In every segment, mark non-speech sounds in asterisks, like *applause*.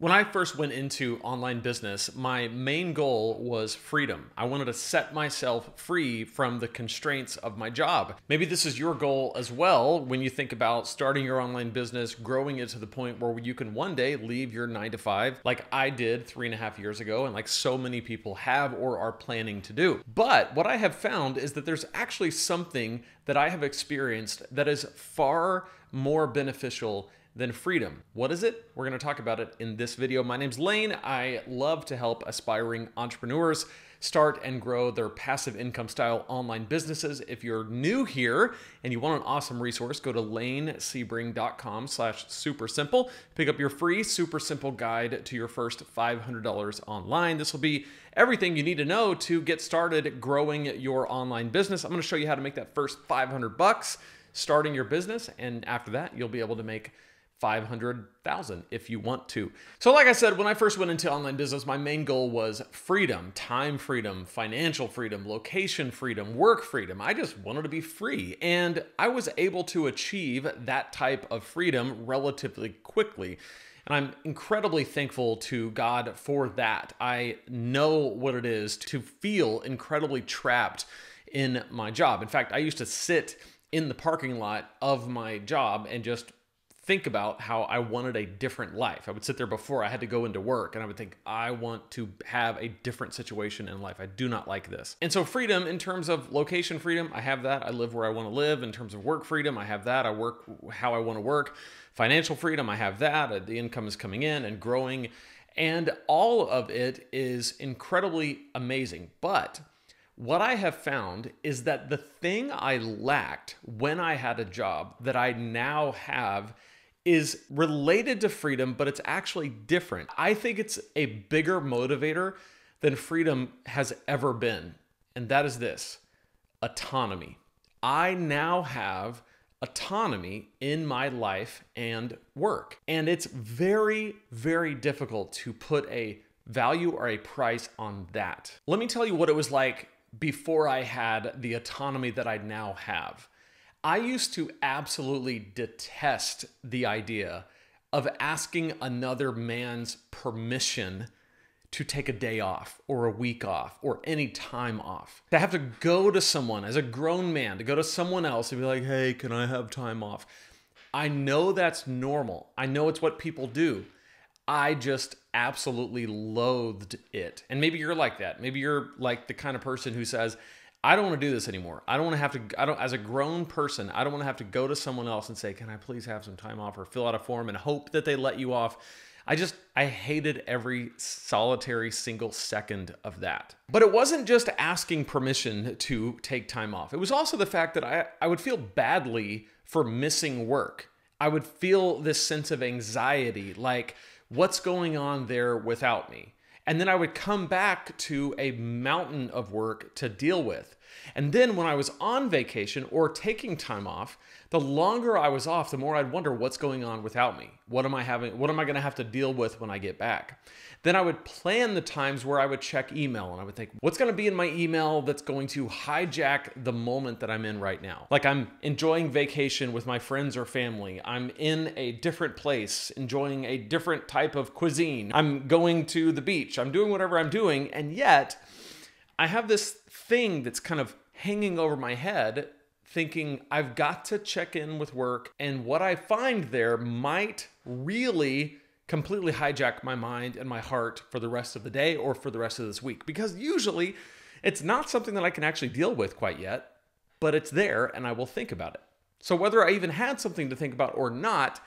When I first went into online business, my main goal was freedom. I wanted to set myself free from the constraints of my job. Maybe this is your goal as well when you think about starting your online business, growing it to the point where you can one day leave your nine to five, like I did three and a half years ago, and like so many people have or are planning to do. But what I have found is that there's actually something that I have experienced that is far more beneficial than freedom. What is it? We're going to talk about it in this video. My name's Lane. I love to help aspiring entrepreneurs start and grow their passive income style online businesses. If you're new here and you want an awesome resource, go to lanesebring.com slash super simple. Pick up your free super simple guide to your first $500 online. This will be everything you need to know to get started growing your online business. I'm going to show you how to make that first 500 bucks starting your business. And after that, you'll be able to make 500,000 if you want to. So like I said, when I first went into online business, my main goal was freedom, time freedom, financial freedom, location freedom, work freedom. I just wanted to be free. And I was able to achieve that type of freedom relatively quickly. And I'm incredibly thankful to God for that. I know what it is to feel incredibly trapped in my job. In fact, I used to sit in the parking lot of my job and just think about how I wanted a different life. I would sit there before I had to go into work and I would think, I want to have a different situation in life. I do not like this. And so, freedom in terms of location freedom, I have that. I live where I want to live. In terms of work freedom, I have that. I work how I want to work. Financial freedom, I have that. The income is coming in and growing. And all of it is incredibly amazing. But what I have found is that the thing I lacked when I had a job that I now have is related to freedom, but it's actually different. I think it's a bigger motivator than freedom has ever been. And that is this autonomy. I now have autonomy in my life and work. And it's very, very difficult to put a value or a price on that. Let me tell you what it was like before I had the autonomy that I now have. I used to absolutely detest the idea of asking another man's permission to take a day off or a week off or any time off. To have to go to someone as a grown man, to go to someone else and be like, hey, can I have time off? I know that's normal. I know it's what people do. I just absolutely loathed it. And maybe you're like that. Maybe you're like the kind of person who says, I don't want to do this anymore. I don't want to have to, I don't, as a grown person, I don't want to have to go to someone else and say, can I please have some time off or fill out a form and hope that they let you off. I just, I hated every solitary single second of that. But it wasn't just asking permission to take time off. It was also the fact that I, I would feel badly for missing work. I would feel this sense of anxiety, like, what's going on there without me? And then I would come back to a mountain of work to deal with. And then when I was on vacation or taking time off, the longer I was off, the more I'd wonder what's going on without me. What am I having what am I going to have to deal with when I get back? Then I would plan the times where I would check email and I would think, what's going to be in my email that's going to hijack the moment that I'm in right now? Like I'm enjoying vacation with my friends or family. I'm in a different place, enjoying a different type of cuisine. I'm going to the beach. I'm doing whatever I'm doing. And yet, I have this thing that's kind of hanging over my head thinking I've got to check in with work and what I find there might really completely hijack my mind and my heart for the rest of the day or for the rest of this week because usually it's not something that I can actually deal with quite yet, but it's there and I will think about it. So whether I even had something to think about or not,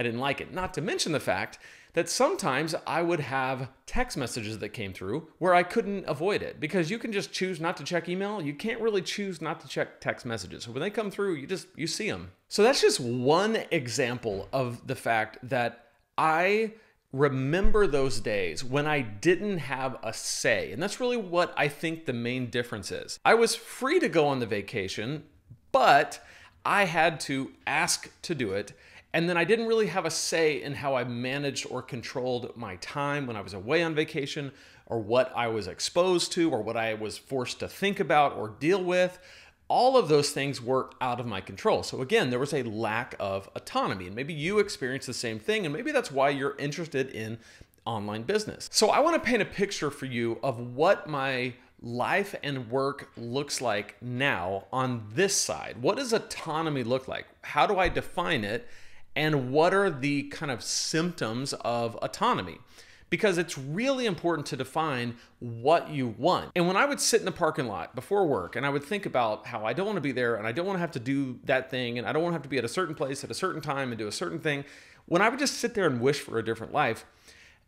I didn't like it. Not to mention the fact that sometimes I would have text messages that came through where I couldn't avoid it because you can just choose not to check email. You can't really choose not to check text messages. So when they come through, you just you see them. So that's just one example of the fact that I remember those days when I didn't have a say. And that's really what I think the main difference is. I was free to go on the vacation, but I had to ask to do it. And then I didn't really have a say in how I managed or controlled my time when I was away on vacation, or what I was exposed to, or what I was forced to think about or deal with all of those things were out of my control. So again, there was a lack of autonomy. And maybe you experience the same thing. And maybe that's why you're interested in online business. So I want to paint a picture for you of what my life and work looks like now on this side. What does autonomy look like? How do I define it? And what are the kind of symptoms of autonomy? Because it's really important to define what you want. And when I would sit in the parking lot before work and I would think about how I don't want to be there and I don't want to have to do that thing and I don't want to have to be at a certain place at a certain time and do a certain thing, when I would just sit there and wish for a different life,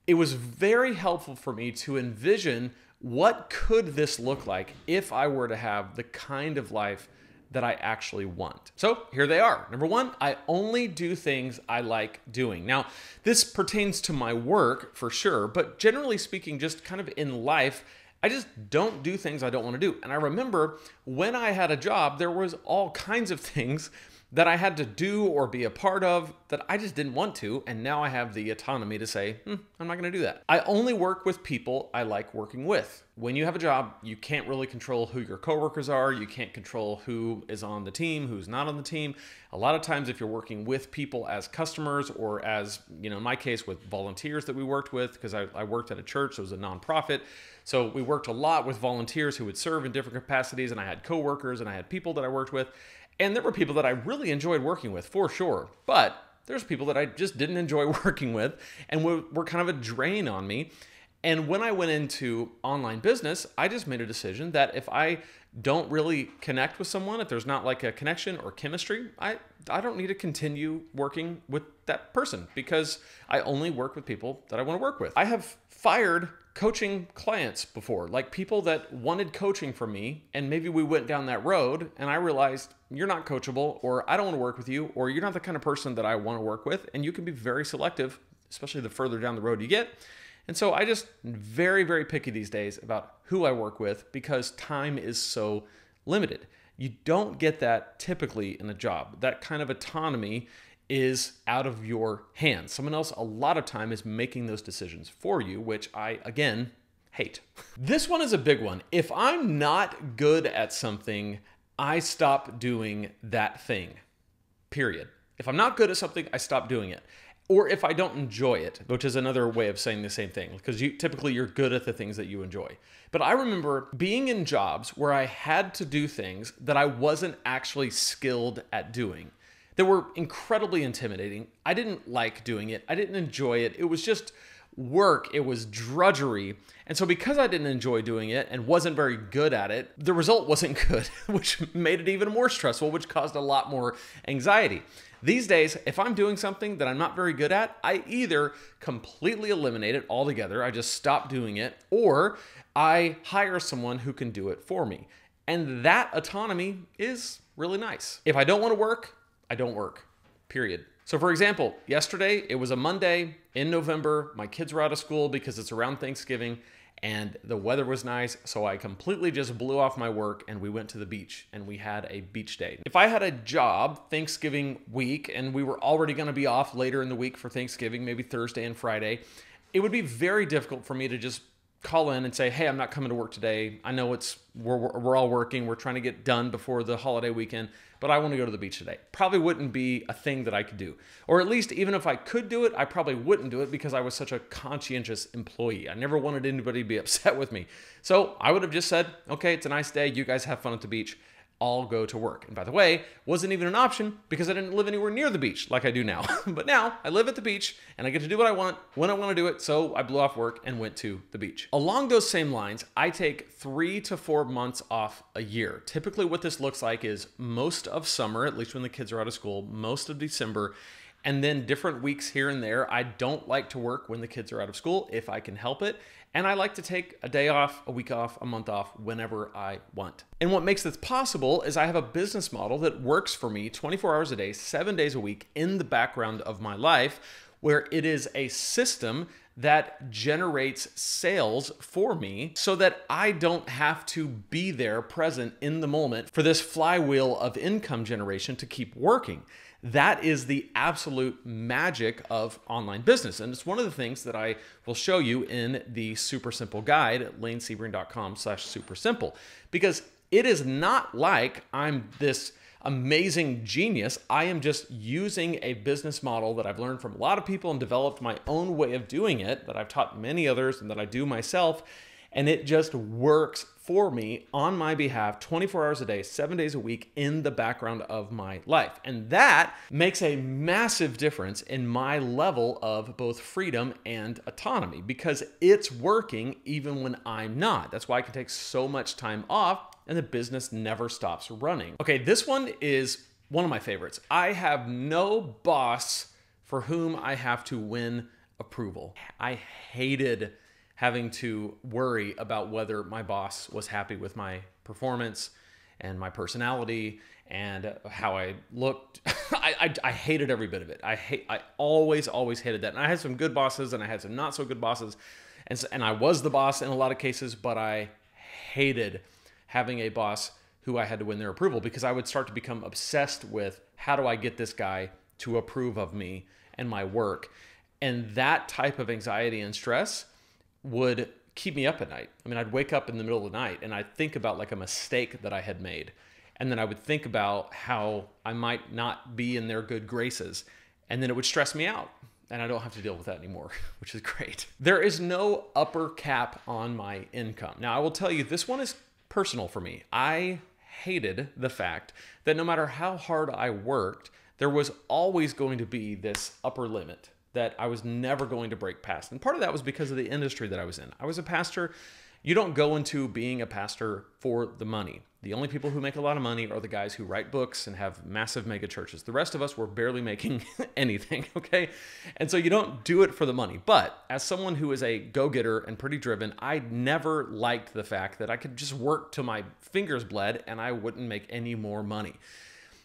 it was very helpful for me to envision what could this look like if I were to have the kind of life that I actually want. So here they are. Number one, I only do things I like doing. Now, this pertains to my work for sure, but generally speaking, just kind of in life, I just don't do things I don't want to do. And I remember when I had a job, there was all kinds of *laughs* things that I had to do or be a part of that I just didn't want to. And now I have the autonomy to say, hmm, I'm not going to do that. I only work with people I like working with. When you have a job, you can't really control who your coworkers are. You can't control who is on the team, who's not on the team. A lot of times, if you're working with people as customers or as, you know, in my case, with volunteers that we worked with, because I, I worked at a church, it was a nonprofit. So we worked a lot with volunteers who would serve in different capacities, and I had coworkers and I had people that I worked with. And there were people that I really enjoyed working with for sure. But there's people that I just didn't enjoy *laughs* working with and were, kind of a drain on me. And when I went into online business, I just made a decision that if I don't really connect with someone, if there's not like a connection or chemistry, I I don't need to continue working with that person because I only work with people that I want to work with. I have fired coaching clients before, like people that wanted coaching from me, and maybe we went down that road and I realized you're not coachable, or I don't want to work with you, or you're not the kind of person that I want to work with. And you can be very selective, especially the further down the road you get. And so I just very, very picky these days about who I work with because time is so limited. You don't get that typically in a job. That kind of autonomy is out of your hands. Someone else, a lot of time, is making those decisions for you, which I, again, hate. *laughs* This one is a big one. If I'm not good at something, I stop doing that thing, period. If I'm not good at something, I stop doing it. Or if I don't enjoy it, which is another way of saying the same thing, because you typically you're good at the things that you enjoy. But I remember being in jobs where I had to do things that I wasn't actually skilled at doing that were incredibly intimidating. I didn't like doing it. I didn't enjoy it. It was just work, it was drudgery. And so, because I didn't enjoy doing it and wasn't very good at it, the result wasn't *laughs* good, which made it even more stressful, which caused a lot more anxiety. These days, if I'm doing something that I'm not very good at, I either completely eliminate it altogether, I just stop doing it, or I hire someone who can do it for me. And that autonomy is really nice. If I don't want to work, I don't work, period. So, for example, yesterday it was a Monday in November. My kids were out of school because it's around Thanksgiving and the weather was nice. So, I completely just blew off my work and we went to the beach and we had a beach day. If I had a job Thanksgiving week and we were already going to be off later in the week for Thanksgiving, maybe Thursday and Friday, it would be very difficult for me to just call in and say, "Hey, I'm not coming to work today. I know it's we're we're all working. We're trying to get done before the holiday weekend, but I want to go to the beach today." Probably wouldn't be a thing that I could do. Or at least even if I could do it, I probably wouldn't do it because I was such a conscientious employee. I never wanted anybody to be *laughs* upset with me. So, I would have just said, "Okay, it's a nice day. You guys have fun at the beach." All go to work. And by the way, wasn't even an option because I didn't live anywhere near the beach like I do now. *laughs* but now I live at the beach and I get to do what I want when I want to do it. So I blew off work and went to the beach. Along those same lines, I take three to four months off a year. Typically, what this looks like is most of summer, at least when the kids are out of school, most of December. And then different weeks here and there. I don't like to work when the kids are out of school if I can help it. And I like to take a day off, a week off, a month off whenever I want. And what makes this possible is I have a business model that works for me 24 hours a day, seven days a week in the background of my life, where it is a system that generates sales for me so that I don't have to be there present in the moment for this flywheel of income generation to keep working. That is the absolute magic of online business. And it's one of the things that I will show you in the super simple guide at lanesebring.com slash super simple. Because it is not like I'm this amazing genius. I am just using a business model that I've learned from a lot of people and developed my own way of doing it that I've taught many others and that I do myself. And it just works for me on my behalf 24 hours a day, seven days a week in the background of my life. And that makes a massive difference in my level of both freedom and autonomy because it's working even when I'm not. That's why I can take so much time off and the business never stops running. Okay, this one is one of my favorites. I have no boss for whom I have to win approval. I hated having to worry about whether my boss was happy with my performance and my personality and how I looked. *laughs* I, I, I, hated every bit of it. I hate. I always always hated that. And I had some good bosses and I had some not so good bosses, and so, and I was the boss in a lot of cases, but I hated having a boss who I had to win their approval because I would start to become obsessed with how do I get this guy to approve of me and my work. And that type of anxiety and stress would keep me up at night. I mean, I'd wake up in the middle of the night and I'd think about like a mistake that I had made. And then I would think about how I might not be in their good graces. And then it would stress me out. And I don't have to deal with that anymore, *laughs* which is great. There is no upper cap on my income. Now, I will tell you, this one is personal for me. I hated the fact that no matter how hard I worked, there was always going to be this upper limit that I was never going to break past. And part of that was because of the industry that I was in. I was a pastor you don't go into being a pastor for the money. The only people who make a lot of money are the guys who write books and have massive mega churches. The rest of us were barely making *laughs* anything, *laughs* okay? And so you don't do it for the money. But as someone who is a go getter and pretty driven, I never liked the fact that I could just work till my fingers bled and I wouldn't make any more money.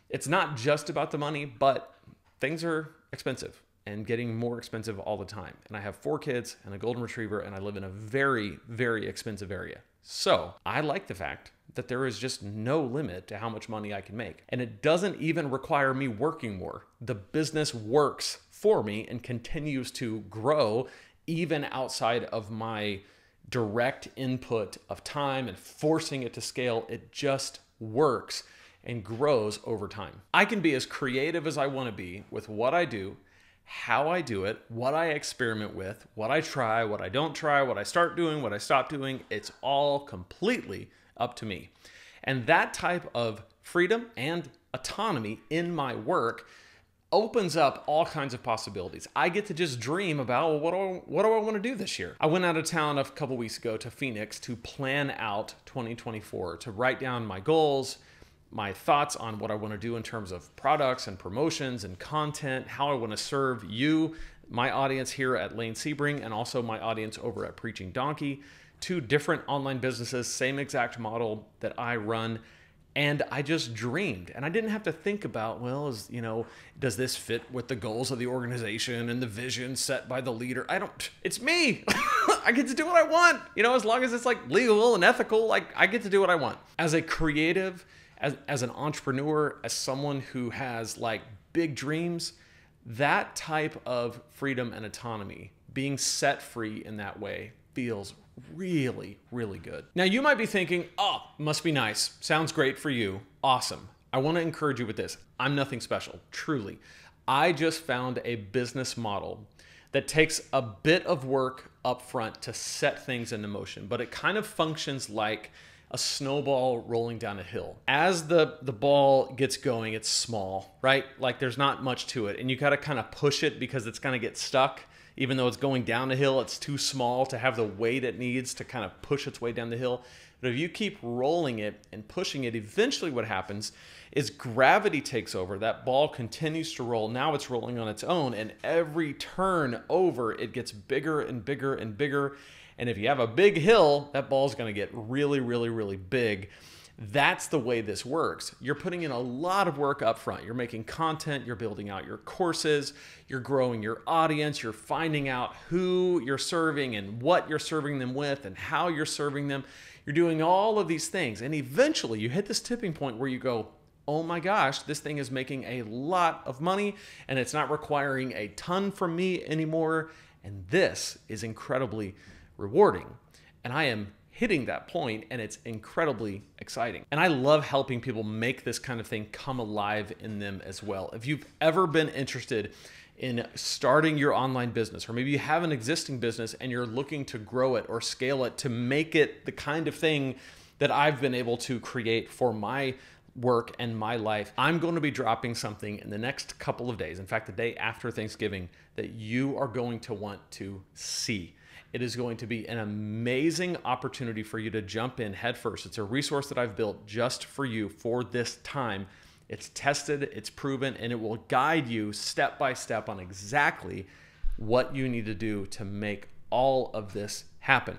It's not just about the money, but things are expensive and getting more expensive all the time. And I have four kids and a golden retriever, and I live in a very, very expensive area. So I like the fact that there is just no limit to how much money I can make. And it doesn't even require me working more. The business works for me and continues to grow even outside of my direct input of time and forcing it to scale. It just works and grows over time. I can be as creative as I want to be with what I do how I do it, what I experiment with, what I try, what I don't try, what I start doing, what I stop doing. It's all completely up to me. And that type of freedom and autonomy in my work opens up all kinds of possibilities. I get to just dream about well, what do I, what do I want to do this year? I went out of town a couple weeks ago to Phoenix to plan out 2024, to write down my goals, my thoughts on what I want to do in terms of products and promotions and content, how I want to serve you, my audience here at Lane Sebring, and also my audience over at Preaching Donkey. Two different online businesses, same exact model that I run. And I just dreamed, and I didn't have to think about, well, is you know, does this fit with the goals of the organization and the vision set by the leader? I don't. It's me. *laughs* I get to do what I want. You know, as long as it's like legal and ethical, like I get to do what I want. As a creative, as, as an entrepreneur, as someone who has like big dreams, that type of freedom and autonomy, being set free in that way, feels really, really good. Now, you might be thinking, oh, must be nice. Sounds great for you. Awesome. I want to encourage you with this. I'm nothing special, truly. I just found a business model that takes a bit of work up front to set things into motion, but it kind of functions like a snowball rolling down a hill. As the the ball gets going, it's small, right? Like there's not much to it, and you got to kind of push it because it's going to get stuck. Even though it's going down the hill, it's too small to have the weight it needs to kind of push its way down the hill. But if you keep rolling it and pushing it, eventually what happens is gravity takes over. That ball continues to roll. Now it's rolling on its own, and every turn over, it gets bigger and bigger and bigger and if you have a big hill, that ball's going to get really, really, really big. That's the way this works. You're putting in a lot of work up front. You're making content, you're building out your courses, you're growing your audience, you're finding out who you're serving and what you're serving them with and how you're serving them. You're doing all of these things. And eventually you hit this tipping point where you go, oh my gosh, this thing is making a lot of money and it's not requiring a ton from me anymore. And this is incredibly rewarding. And I am hitting that point and it's incredibly exciting. And I love helping people make this kind of thing come alive in them as well. If you've ever been interested in starting your online business, or maybe you have an existing business and you're looking to grow it or scale it to make it the kind of thing that I've been able to create for my work and my life. I'm going to be dropping something in the next couple of days. In fact, the day after Thanksgiving, that you are going to want to see. It is going to be an amazing opportunity for you to jump in headfirst. It's a resource that I've built just for you for this time. It's tested, it's proven, and it will guide you step by step on exactly what you need to do to make all of this happen.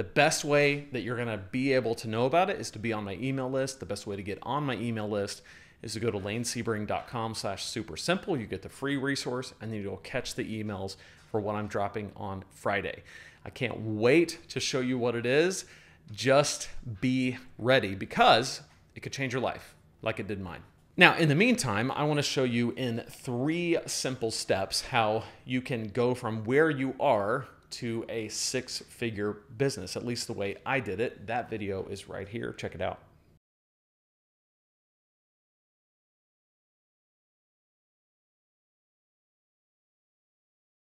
The best way that you're going to be able to know about it is to be on my email list. The best way to get on my email list is to go to lanesebring.com slash super simple. You get the free resource and then you'll catch the emails for what I'm dropping on Friday. I can't wait to show you what it is. Just be ready because it could change your life like it did mine. Now, in the meantime, I want to show you in three simple steps how you can go from where you are to a six figure business, at least the way I did it. That video is right here. Check it out.